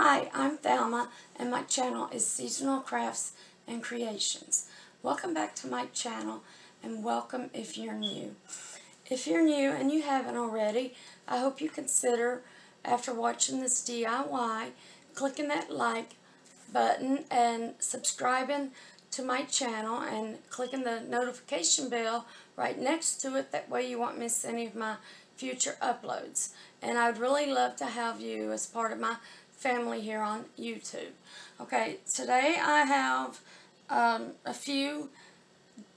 Hi, I'm Thelma and my channel is Seasonal Crafts and Creations. Welcome back to my channel and welcome if you're new. If you're new and you haven't already, I hope you consider, after watching this DIY, clicking that like button and subscribing to my channel and clicking the notification bell right next to it. That way you won't miss any of my future uploads. And I'd really love to have you as part of my family here on YouTube. Okay, today I have um, a few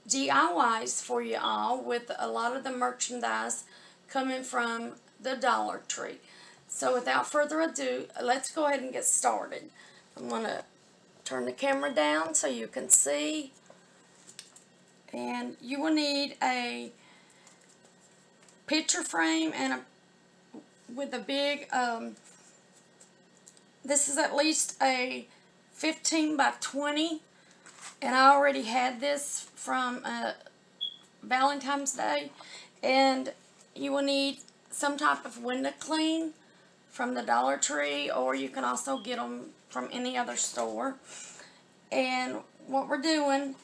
DIYs for you all with a lot of the merchandise coming from the Dollar Tree. So without further ado, let's go ahead and get started. I'm going to turn the camera down so you can see. And you will need a picture frame and a with a big um, this is at least a 15 by 20 and I already had this from uh, Valentine's Day. And you will need some type of window cling from the Dollar Tree or you can also get them from any other store. And what we're doing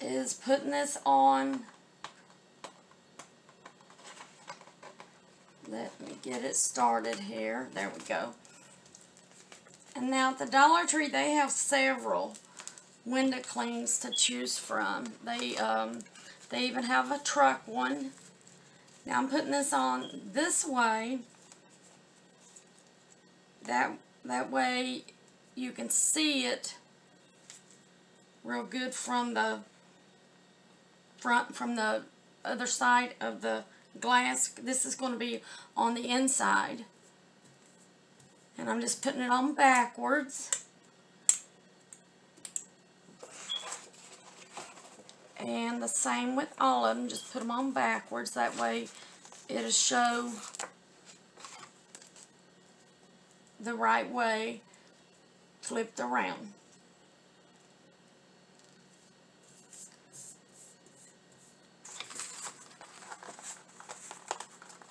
is putting this on Let me get it started here. There we go. And now at the Dollar Tree, they have several window clings to choose from. They um, they even have a truck one. Now I'm putting this on this way. That that way you can see it real good from the front from the other side of the glass. This is going to be on the inside. And I'm just putting it on backwards. And the same with all of them. Just put them on backwards. That way it'll show the right way flipped around.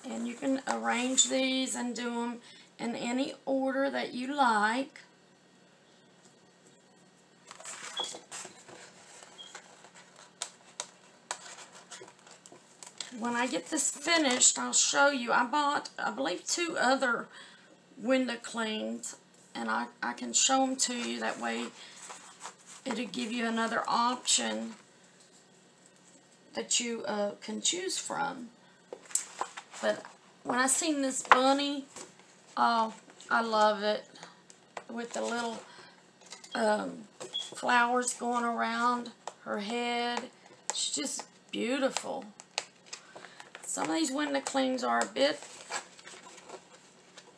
And you can arrange these and do them in any order that you like. When I get this finished, I'll show you. I bought, I believe, two other window clings, and I, I can show them to you. That way, it'll give you another option that you uh, can choose from. But when I seen this bunny, oh, I love it. With the little um, flowers going around her head. She's just beautiful. Some of these window clings are a bit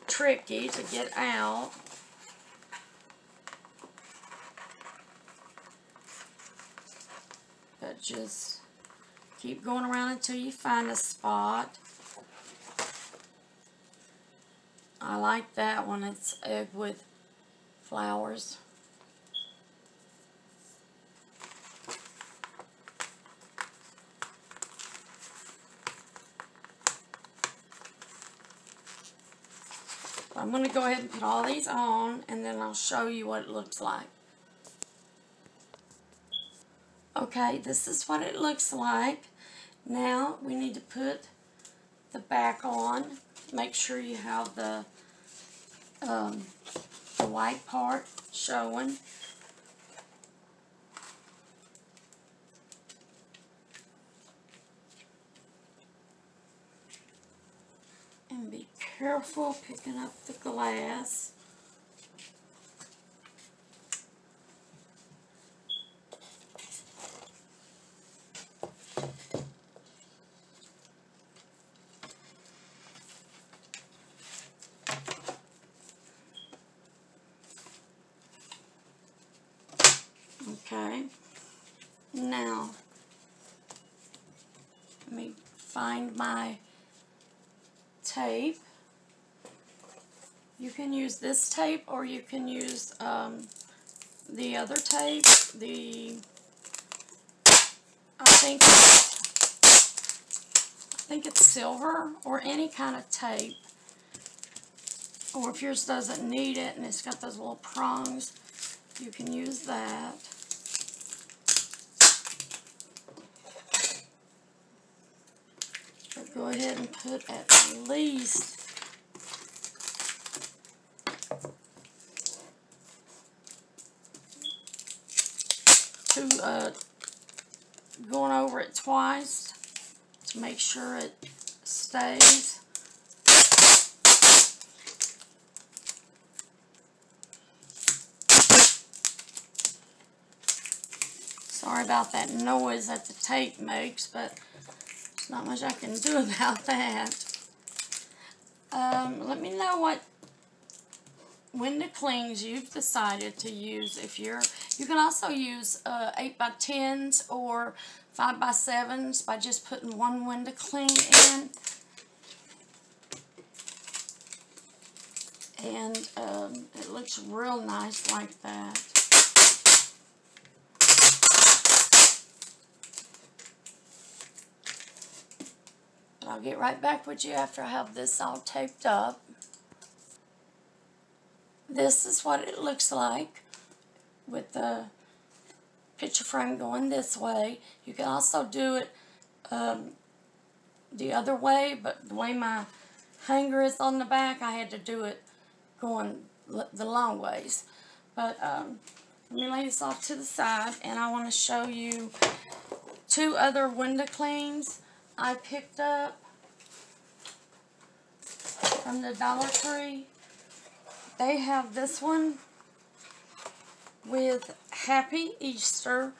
tricky to get out. But just keep going around until you find a spot. I like that one. It's egg with flowers. I'm going to go ahead and put all these on and then I'll show you what it looks like. Okay, this is what it looks like. Now we need to put the back on. Make sure you have the, um, the white part showing. And be careful picking up the glass. Okay. Now, let me find my tape. You can use this tape or you can use um, the other tape. The, I think, I think it's silver or any kind of tape. Or if yours doesn't need it and it's got those little prongs, you can use that. Go ahead and put at least two, uh, going over it twice to make sure it stays. Sorry about that noise that the tape makes, but not much I can do about that. Um, let me know what window clings you've decided to use. If you're, you can also use uh, 8 by 10s or 5 by 7s by just putting one window cling in. And um, it looks real nice like that. I'll get right back with you after I have this all taped up. This is what it looks like with the picture frame going this way. You can also do it um, the other way, but the way my hanger is on the back, I had to do it going the long ways. But um, let me lay this off to the side, and I want to show you two other window clings I picked up from the Dollar Tree. They have this one with Happy Easter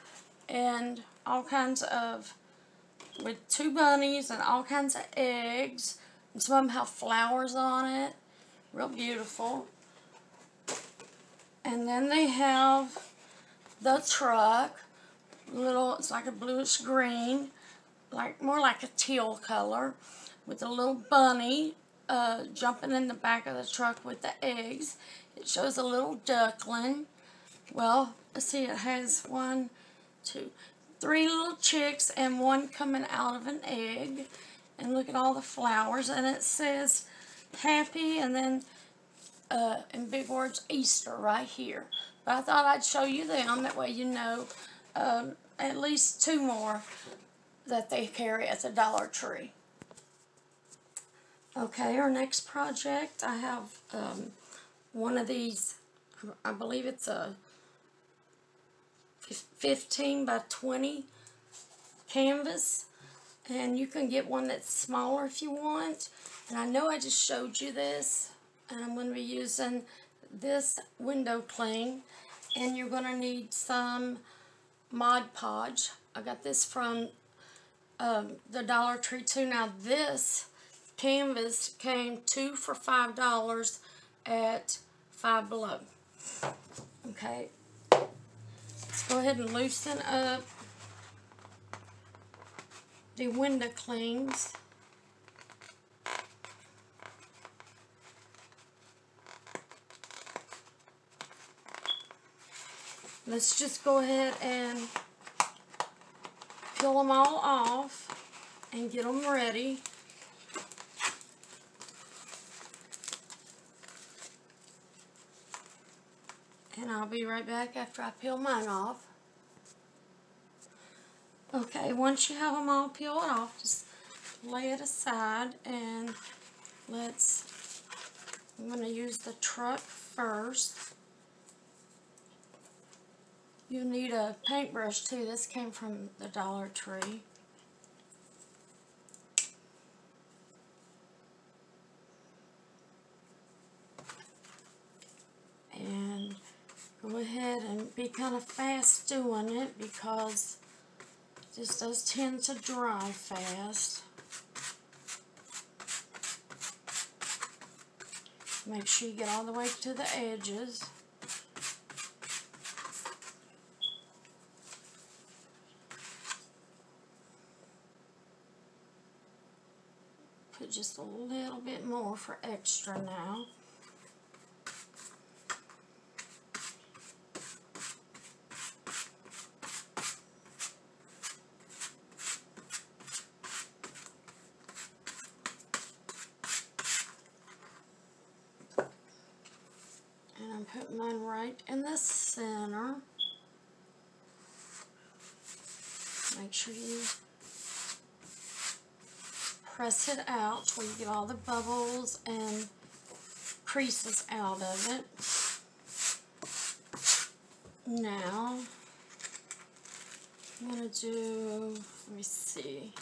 and all kinds of, with two bunnies and all kinds of eggs. And some of them have flowers on it. Real beautiful. And then they have the truck. Little, it's like a bluish green. Like, more like a teal color. With a little bunny uh, jumping in the back of the truck with the eggs. It shows a little duckling. Well, let's see, it has one, two, three little chicks and one coming out of an egg. And look at all the flowers. And it says happy and then uh, in big words Easter right here. But I thought I'd show you them. That way you know um, at least two more that they carry at the Dollar Tree. Okay, our next project, I have um, one of these, I believe it's a 15 by 20 canvas. And you can get one that's smaller if you want. And I know I just showed you this. And I'm going to be using this window cling. And you're going to need some Mod Podge. I got this from um, the Dollar Tree too. Now this canvas came two for five dollars at Five Below. Okay, let's go ahead and loosen up the window clings. Let's just go ahead and peel them all off and get them ready. And I'll be right back after I peel mine off. Okay, once you have them all peeled off, just lay it aside and let's, I'm going to use the truck first. You need a paintbrush too. This came from the Dollar Tree. And go ahead and be kind of fast doing it because this does tend to dry fast. Make sure you get all the way to the edges. Put just a little bit more for extra now. And I'm putting mine right in the center. Make sure you press it out so you get all the bubbles and creases out of it. Now, I'm going to do, let me see,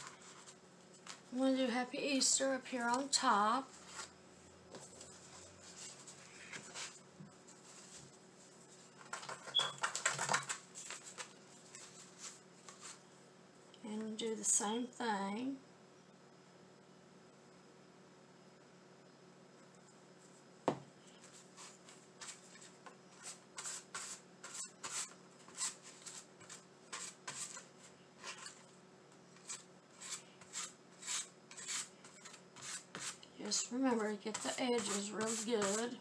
I'm going to do Happy Easter up here on top. And do the same thing. Just remember to get the edges real good.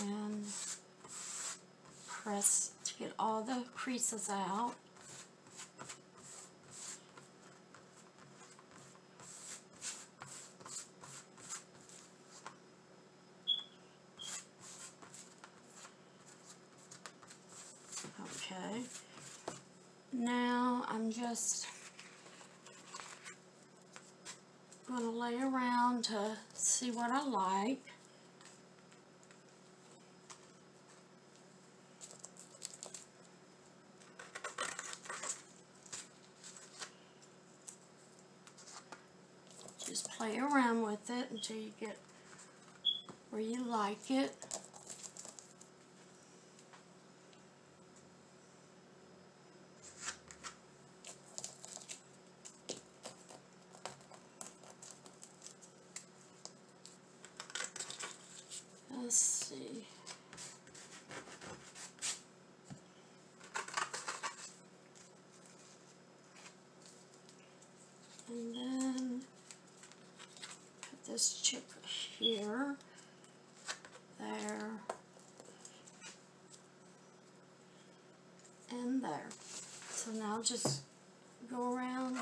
And press to get all the creases out. Okay. Now I'm just going to lay around to see what I like. Just play around with it until you get where you like it. Let's see. And then put this chip here, there, and there. So now just go around,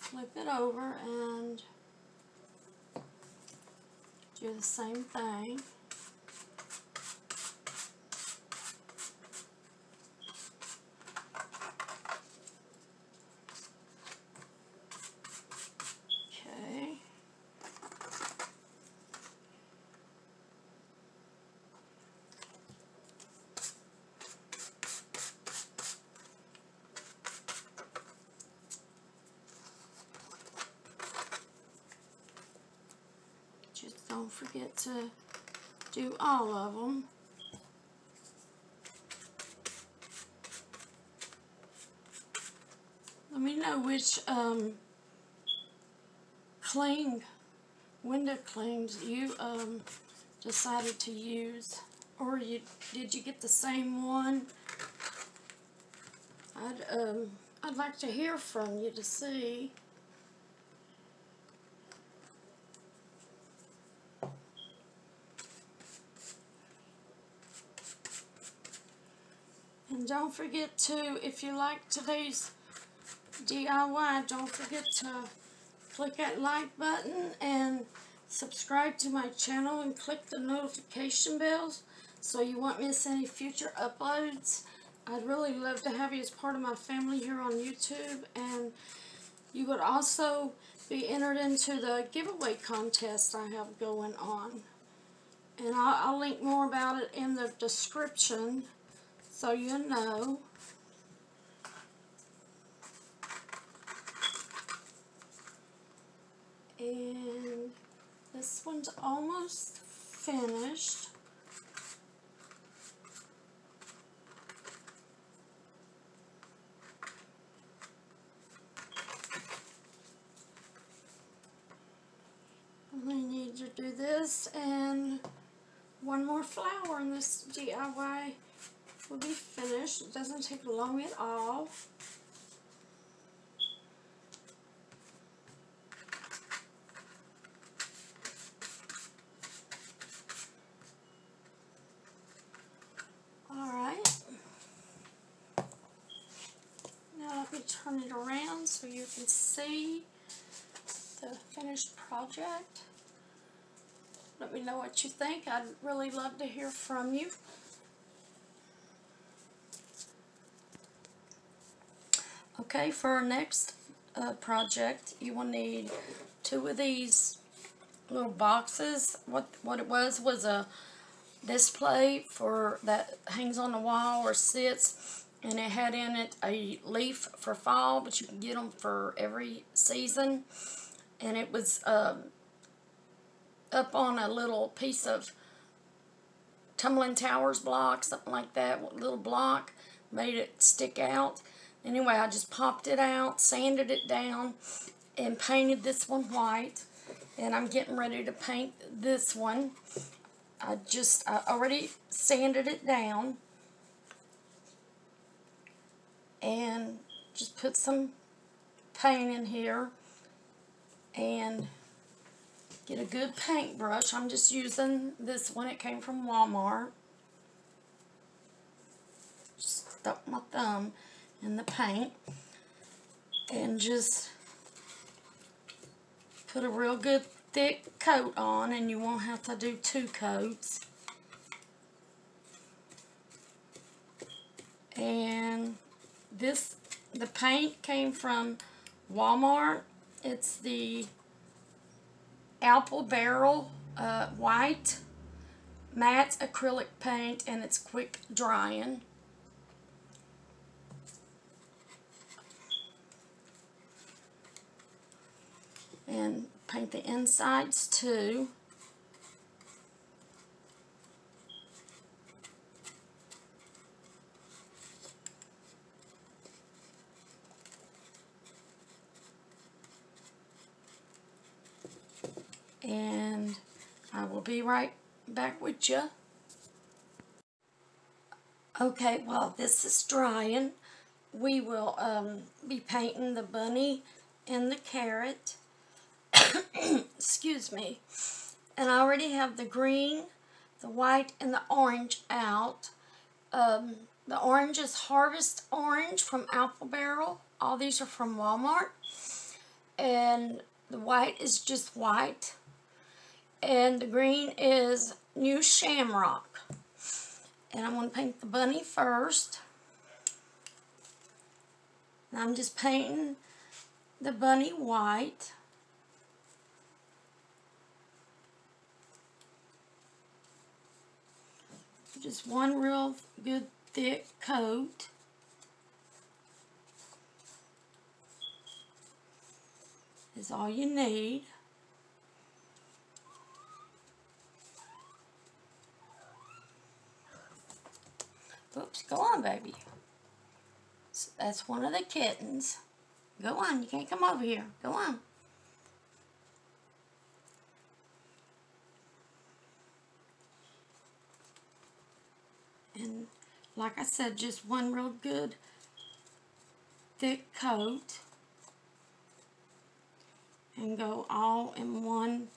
flip it over, and do the same thing. Okay. Just don't forget to do all of them. Let me know which um, cling, window clings you um, decided to use. Or you did you get the same one? I'd um I'd like to hear from you to see. And don't forget to, if you like today's DIY, don't forget to click that like button and subscribe to my channel and click the notification bells so you won't miss any future uploads. I'd really love to have you as part of my family here on YouTube and you would also be entered into the giveaway contest I have going on. And I'll, I'll link more about it in the description so you know. And this one's almost finished. We need to do this and one more flower in this DIY will be finished. It doesn't take long at all. Alright. Now let me turn it around so you can see the finished project. Let me know what you think. I'd really love to hear from you. Okay, for our next uh, project, you will need two of these little boxes. What what it was was a display for that hangs on the wall or sits, and it had in it a leaf for fall, but you can get them for every season. And it was um, up on a little piece of tumbling towers block, something like that, little block, made it stick out. Anyway, I just popped it out, sanded it down, and painted this one white. And I'm getting ready to paint this one. I just, I already sanded it down. And just put some paint in here. And get a good paintbrush. I'm just using this one. It came from Walmart. Just stuck my thumb in the paint and just put a real good thick coat on and you won't have to do two coats. And this the paint came from Walmart. It's the apple barrel uh, white matte acrylic paint and it's quick drying and paint the insides too. And I will be right back with you. Okay, while this is drying, we will um, be painting the bunny and the carrot. Excuse me, and I already have the green, the white, and the orange out. Um, the orange is Harvest Orange from Apple Barrel. All these are from Walmart. And the white is just white. And the green is New Shamrock. And I'm going to paint the bunny first. And I'm just painting the bunny white. Just one real good thick coat. Is all you need. Oops, go on, baby. So that's one of the kittens. Go on, you can't come over here. Go on. And like I said, just one real good thick coat. And go all in one.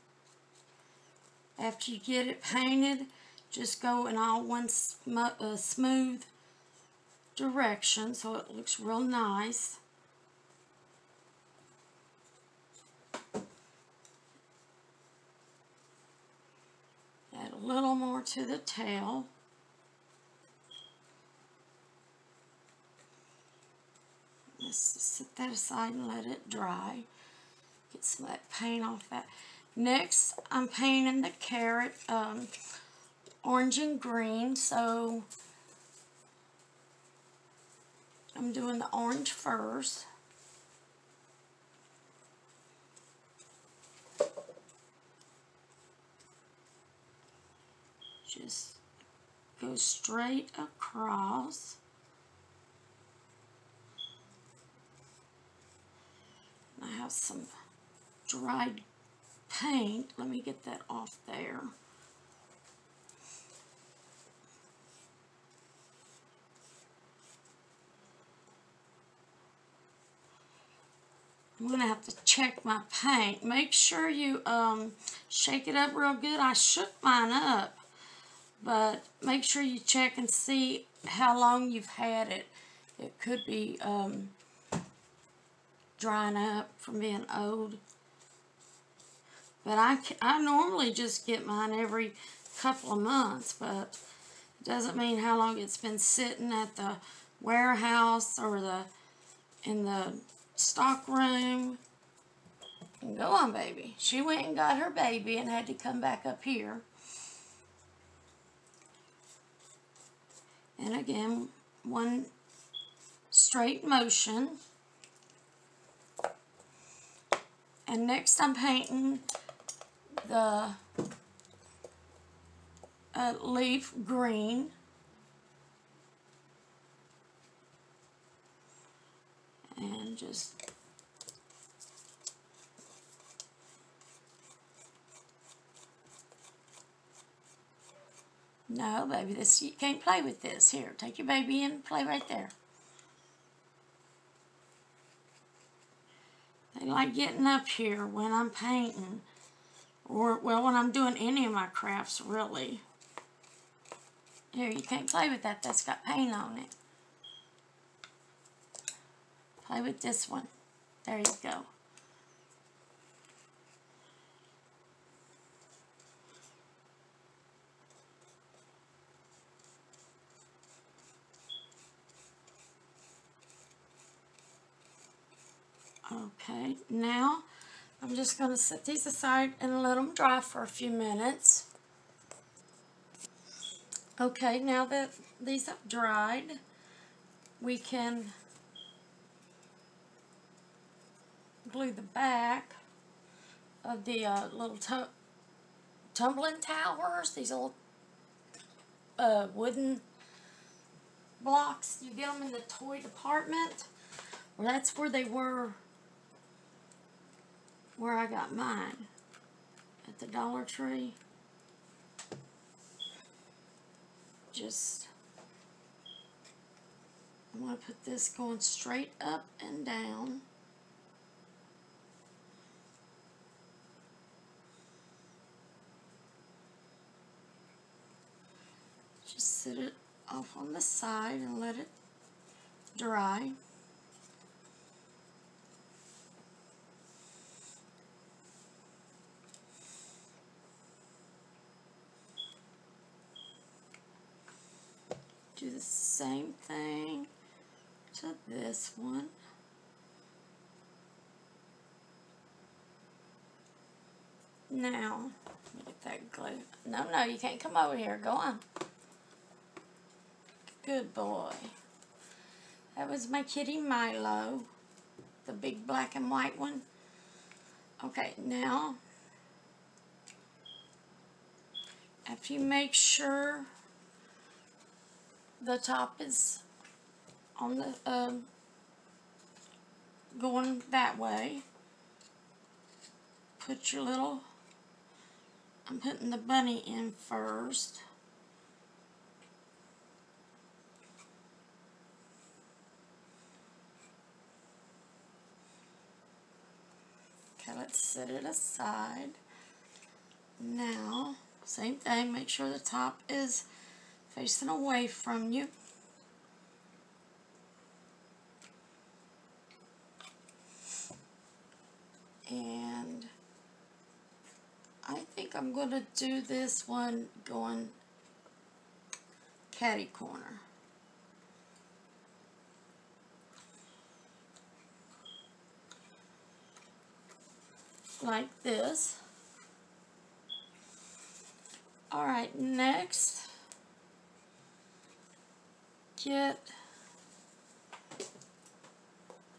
After you get it painted, just go in all one sm uh, smooth direction so it looks real nice. Add a little more to the tail. Just set that aside and let it dry. Get some of that paint off that. Next, I'm painting the carrot um, orange and green. So, I'm doing the orange first. Just go straight across. I have some dried paint. Let me get that off there. I'm going to have to check my paint. Make sure you um, shake it up real good. I shook mine up, but make sure you check and see how long you've had it. It could be um, drying up from being old. But I, I normally just get mine every couple of months, but it doesn't mean how long it's been sitting at the warehouse or the in the stock room. Go on, baby. She went and got her baby and had to come back up here. And again, one straight motion. And next I'm painting the uh, leaf green. And just No, baby, this you can't play with this. Here, take your baby and play right there. They like getting up here when I'm painting. Or, well, when I'm doing any of my crafts, really. Here, you can't play with that. That's got paint on it. Play with this one. There you go. Okay, now I'm just going to set these aside and let them dry for a few minutes. Okay, now that these have dried, we can glue the back of the uh, little tumbling towers, these little uh, wooden blocks. You get them in the toy department. Well, that's where they were where I got mine at the Dollar Tree. Just, I'm going to put this going straight up and down. Just sit it off on the side and let it dry. Do the same thing to this one. Now, get that glue. No, no, you can't come over here. Go on. Good boy. That was my kitty Milo. The big black and white one. Okay, now, if you make sure the top is on the um, going that way. Put your little I'm putting the bunny in first. Okay let's set it aside. Now same thing make sure the top is facing away from you. And I think I'm going to do this one going catty corner. Like this. Alright, next get,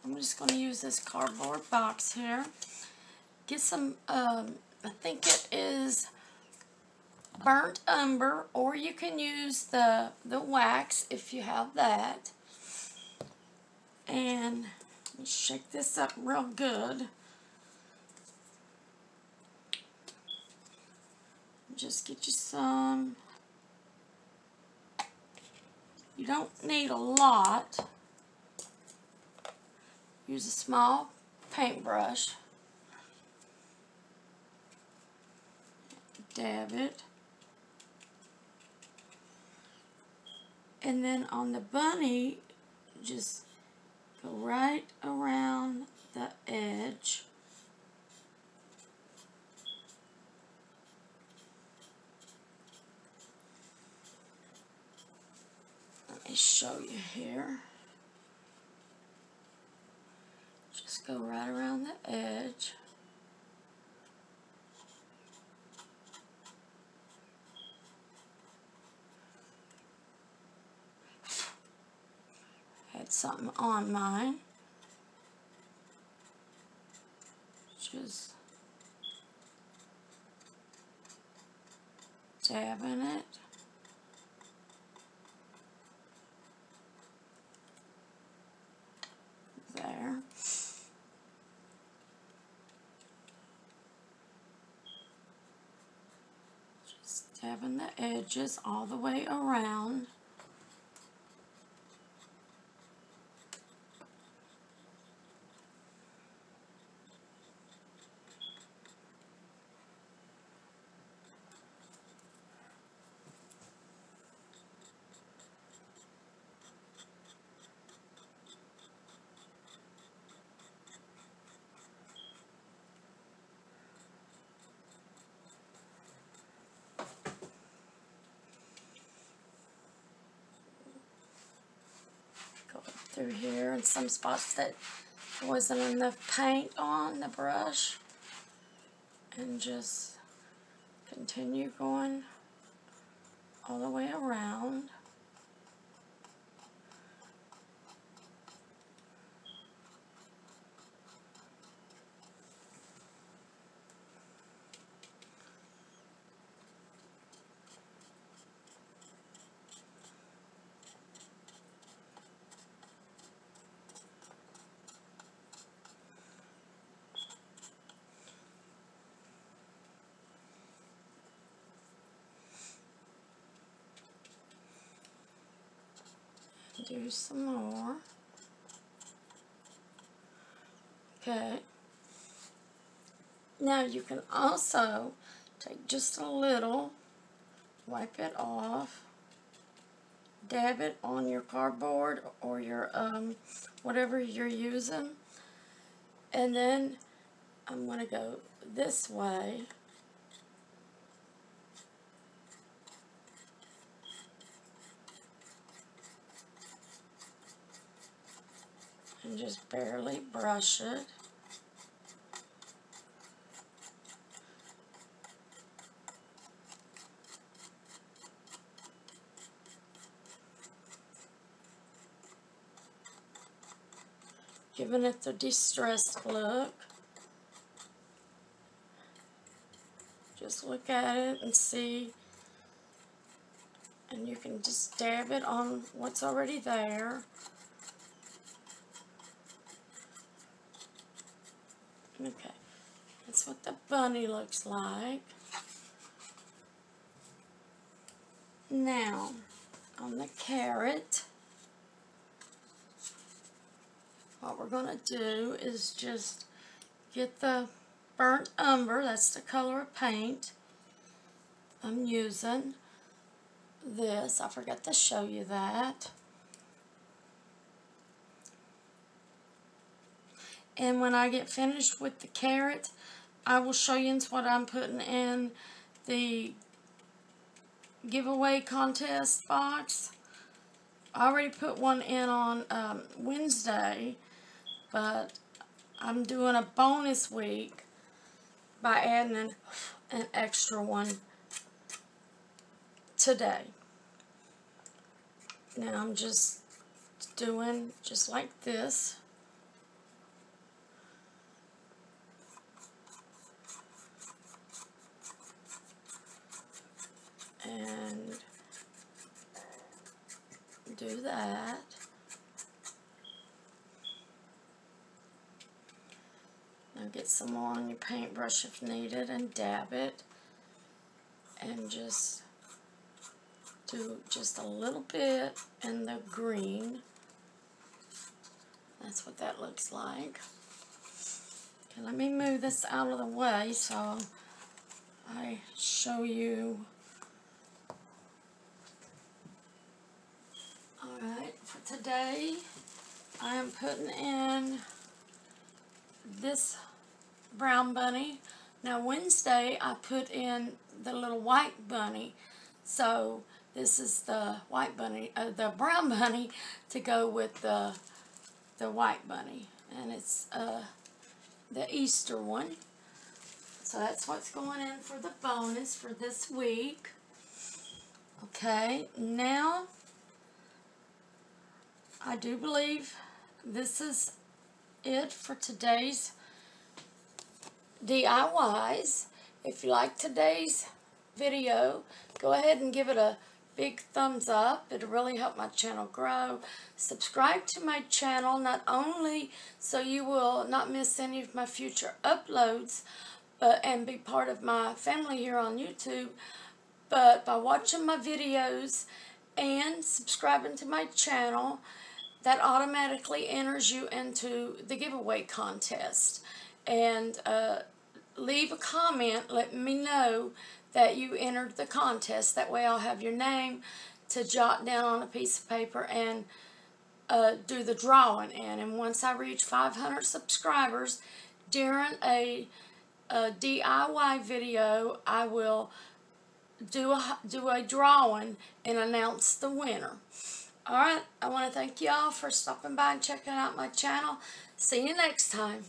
I'm just going to use this cardboard box here. Get some, um, I think it is burnt umber, or you can use the, the wax if you have that. And shake this up real good. Just get you some you don't need a lot. Use a small paintbrush. Dab it. And then on the bunny, just go right around the edge. Me show you here. Just go right around the edge. Had something on mine. Just dabbing it. There. The edges all the way around. Go and some spots that wasn't enough paint on the brush. And just continue going all the way around. Some more. Okay. Now you can also take just a little, wipe it off, dab it on your cardboard or your, um, whatever you're using. And then I'm going to go this way. And just barely brush it. Giving it the distressed look. Just look at it and see. And you can just dab it on what's already there. Okay, that's what the bunny looks like. Now, on the carrot, what we're going to do is just get the burnt umber, that's the color of paint I'm using. This, I forgot to show you that. And when I get finished with the carrot, I will show you what I'm putting in the giveaway contest box. I already put one in on um, Wednesday, but I'm doing a bonus week by adding an, an extra one today. Now I'm just doing just like this. And do that. Now get some more on your paintbrush if needed and dab it and just do just a little bit in the green. That's what that looks like. Okay, let me move this out of the way so I show you For today I am putting in this brown bunny. Now Wednesday I put in the little white bunny. So this is the white bunny, uh, the brown bunny to go with the the white bunny. And it's uh, the Easter one. So that's what's going in for the bonus for this week. Okay, now I do believe this is it for today's DIYs. If you like today's video, go ahead and give it a big thumbs up. It'll really help my channel grow. Subscribe to my channel not only so you will not miss any of my future uploads but, and be part of my family here on YouTube, but by watching my videos and subscribing to my channel, that automatically enters you into the giveaway contest. And uh, leave a comment letting me know that you entered the contest. That way I'll have your name to jot down on a piece of paper and uh, do the drawing in. And once I reach 500 subscribers during a, a DIY video, I will do a, do a drawing and announce the winner. Alright, I want to thank y'all for stopping by and checking out my channel. See you next time.